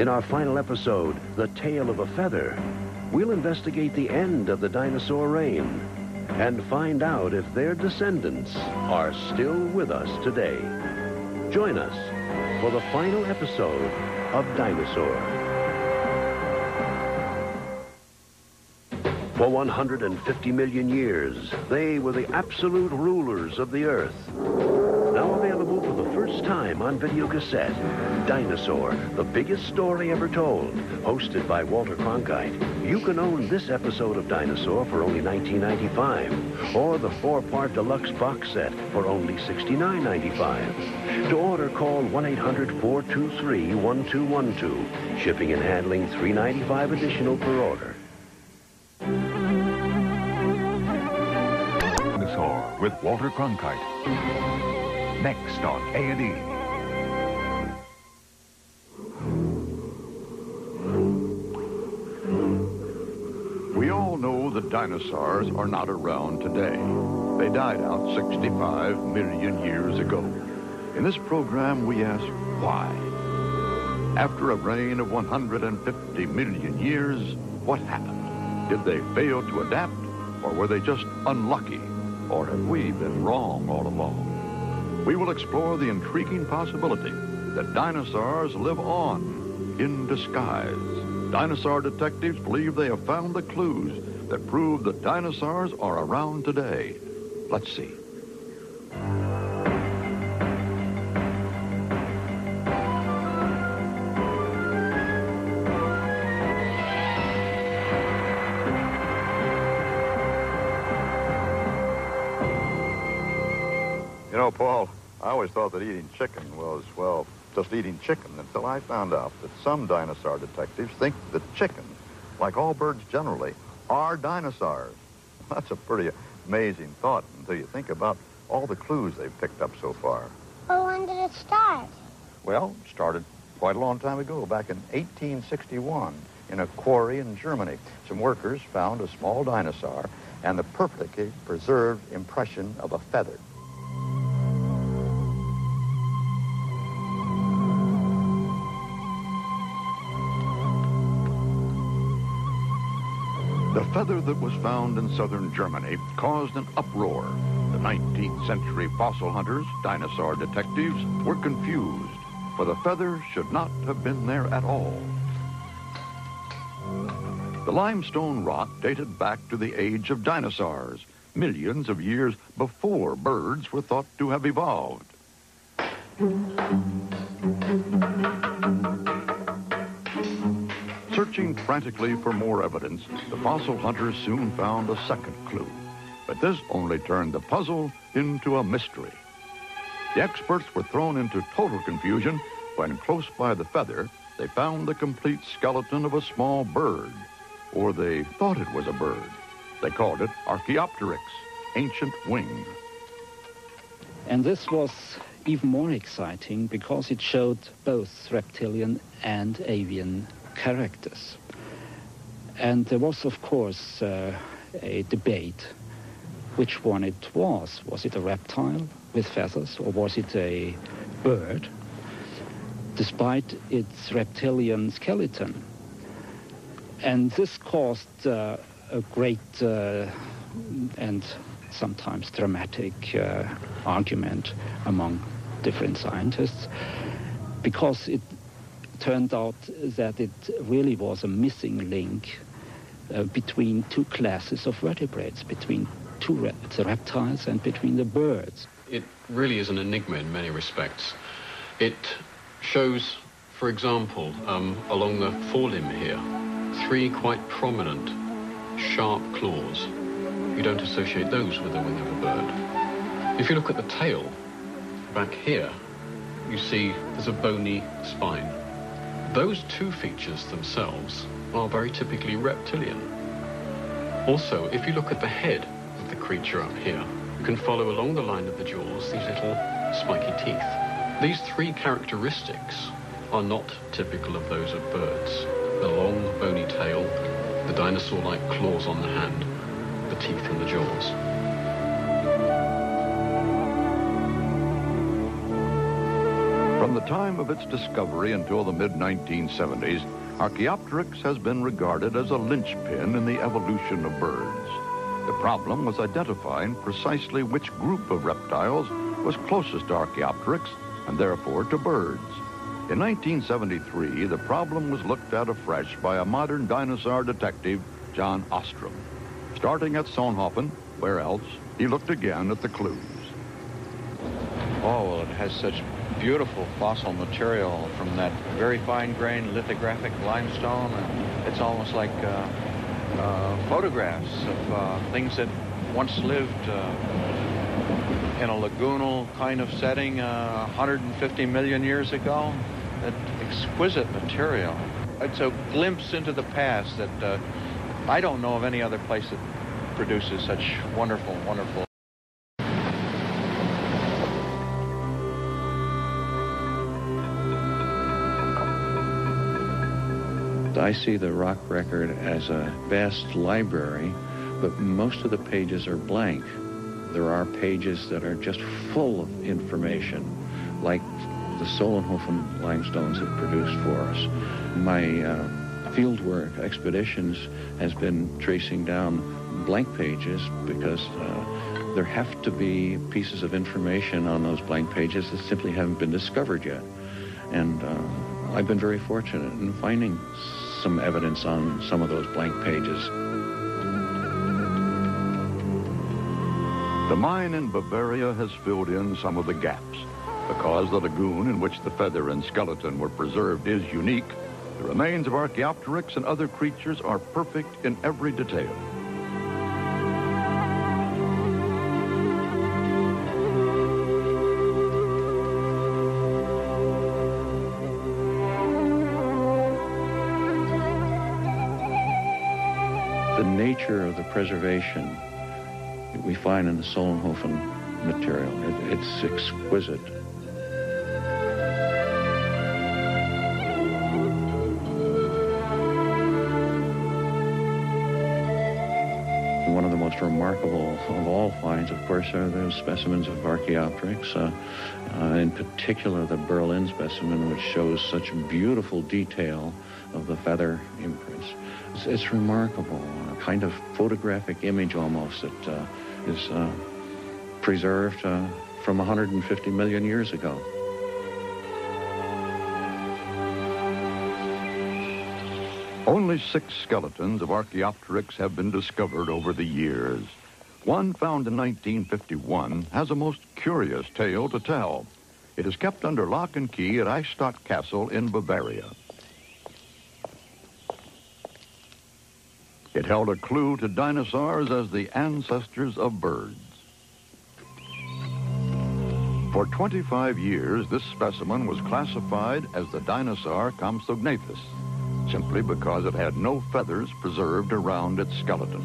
In our final episode, The Tale of a Feather, we'll investigate the end of the dinosaur reign and find out if their descendants are still with us today. Join us for the final episode of Dinosaur. For 150 million years, they were the absolute rulers of the Earth. Now available first time on videocassette, Dinosaur, the biggest story ever told, hosted by Walter Cronkite. You can own this episode of Dinosaur for only $19.95, or the four-part deluxe box set for only $69.95. To order, call 1-800-423-1212. Shipping and handling $3.95 additional per order. Dinosaur with Walter Cronkite. Next on A&E. We all know that dinosaurs are not around today. They died out 65 million years ago. In this program, we ask why. After a reign of 150 million years, what happened? Did they fail to adapt, or were they just unlucky? Or have we been wrong all along? We will explore the intriguing possibility that dinosaurs live on in disguise. Dinosaur detectives believe they have found the clues that prove that dinosaurs are around today. Let's see. Know, Paul, I always thought that eating chicken was, well, just eating chicken until I found out that some dinosaur detectives think that chicken, like all birds generally, are dinosaurs. That's a pretty amazing thought until you think about all the clues they've picked up so far. Well, when did it start? Well, it started quite a long time ago, back in 1861, in a quarry in Germany. Some workers found a small dinosaur and the perfectly preserved impression of a feather. The feather that was found in southern Germany caused an uproar. The 19th century fossil hunters, dinosaur detectives, were confused, for the feather should not have been there at all. The limestone rock dated back to the age of dinosaurs, millions of years before birds were thought to have evolved. Searching frantically for more evidence, the fossil hunters soon found a second clue. But this only turned the puzzle into a mystery. The experts were thrown into total confusion when close by the feather, they found the complete skeleton of a small bird. Or they thought it was a bird. They called it Archaeopteryx, ancient wing. And this was even more exciting because it showed both reptilian and avian characters. And there was, of course, uh, a debate which one it was. Was it a reptile with feathers or was it a bird? Despite its reptilian skeleton. And this caused uh, a great uh, and sometimes dramatic uh, argument among different scientists because it turned out that it really was a missing link uh, between two classes of vertebrates, between two re- the reptiles and between the birds. It really is an enigma in many respects. It shows, for example, um, along the forelimb here, three quite prominent sharp claws. You don't associate those with the wing of a bird. If you look at the tail, back here, you see there's a bony spine. Those two features themselves are very typically reptilian. Also, if you look at the head of the creature up here, you can follow along the line of the jaws these little spiky teeth. These three characteristics are not typical of those of birds. The long, bony tail, the dinosaur-like claws on the hand, the teeth in the jaws. From the time of its discovery until the mid-1970s, Archaeopteryx has been regarded as a linchpin in the evolution of birds. The problem was identifying precisely which group of reptiles was closest to Archaeopteryx and therefore to birds. In 1973, the problem was looked at afresh by a modern dinosaur detective, John Ostrom. Starting at Solnhofen, where else, he looked again at the clues. Oh, well, it has such beautiful fossil material from that very fine-grained lithographic limestone. And it's almost like uh, uh, photographs of uh, things that once lived uh, in a lagoonal kind of setting 150 uh, million years ago. That exquisite material. It's a glimpse into the past that uh, I don't know of any other place that produces such wonderful, wonderful I see the rock record as a vast library, but most of the pages are blank. There are pages that are just full of information, like the Solnhofen limestones have produced for us. My uh, fieldwork expeditions has been tracing down blank pages because uh, there have to be pieces of information on those blank pages that simply haven't been discovered yet. And uh, I've been very fortunate in finding some evidence on some of those blank pages. The mine in Bavaria has filled in some of the gaps. Because the lagoon in which the feather and skeleton were preserved is unique, the remains of Archaeopteryx and other creatures are perfect in every detail. Preservation that we find in the Solnhofen material. It, it's exquisite. Most remarkable of all finds, of course, are the specimens of Archaeopteryx, uh, uh, in particular the Berlin specimen, which shows such beautiful detail of the feather imprints. It's, it's remarkable a kind of photographic image almost that uh, is uh, preserved uh, from 150 million years ago. Only six skeletons of Archaeopteryx have been discovered over the years. One found in 1951 has a most curious tale to tell. It is kept under lock and key at Eichstatt Castle in Bavaria. It held a clue to dinosaurs as the ancestors of birds. For 25 years, this specimen was classified as the dinosaur Compsognathus, simply because it had no feathers preserved around its skeleton.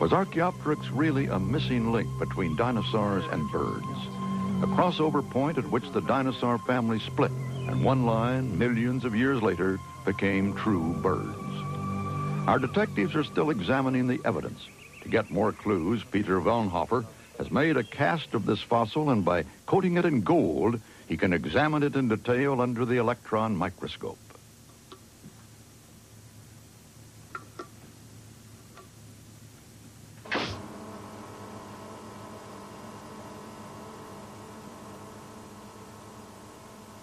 Was Archaeopteryx really a missing link between dinosaurs and birds? A crossover point at which the dinosaur family split, and one line, millions of years later, became true birds. Our detectives are still examining the evidence. To get more clues, Peter Wellnhofer has made a cast of this fossil, and by coating it in gold, he can examine it in detail under the electron microscope.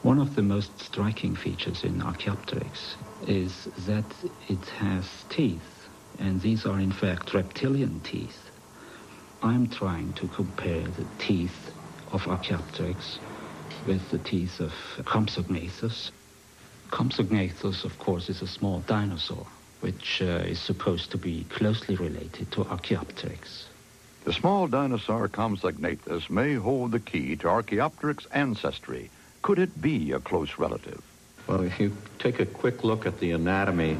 One of the most striking features in Archaeopteryx is that it has teeth, and these are in fact reptilian teeth. I'm trying to compare the teeth of Archaeopteryx with the teeth of Compsognathus. Compsognathus, of course, is a small dinosaur, which uh, is supposed to be closely related to Archaeopteryx. The small dinosaur Compsognathus may hold the key to Archaeopteryx ancestry. Could it be a close relative? Well, if you take a quick look at the anatomy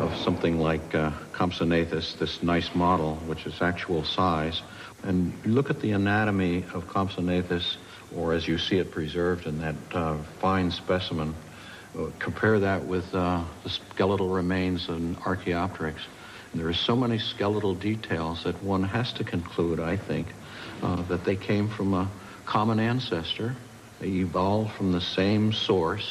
of something like uh, Compsognathus, this nice model, which is actual size, and look at the anatomy of Compsognathus, or as you see it preserved in that uh, fine specimen, uh, compare that with uh, the skeletal remains in Archaeopteryx. There are so many skeletal details that one has to conclude, I think, uh, that they came from a common ancestor They evolved from the same source.